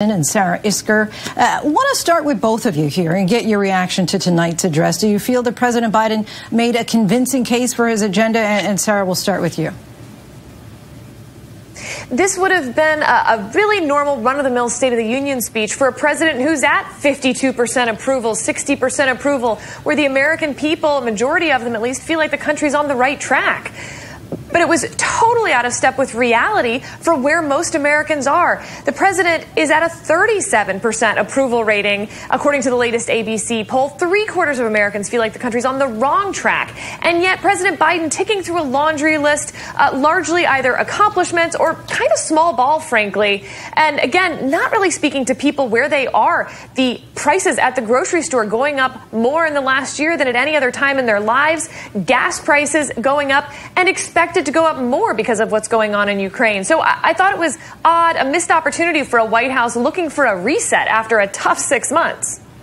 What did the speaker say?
and Sarah Isgur. Uh, want to start with both of you here and get your reaction to tonight's address. Do you feel that President Biden made a convincing case for his agenda? And Sarah, we'll start with you. This would have been a, a really normal run of the mill State of the Union speech for a president who's at 52% approval, 60% approval, where the American people, majority of them at least, feel like the country's on the right track but it was totally out of step with reality for where most Americans are. The president is at a 37% approval rating, according to the latest ABC poll. Three quarters of Americans feel like the country's on the wrong track. And yet, President Biden ticking through a laundry list, uh, largely either accomplishments or kind of small ball, frankly. And again, not really speaking to people where they are. The prices at the grocery store going up more in the last year than at any other time in their lives, gas prices going up, and expected expected to go up more because of what's going on in Ukraine. So I, I thought it was odd, a missed opportunity for a White House looking for a reset after a tough six months.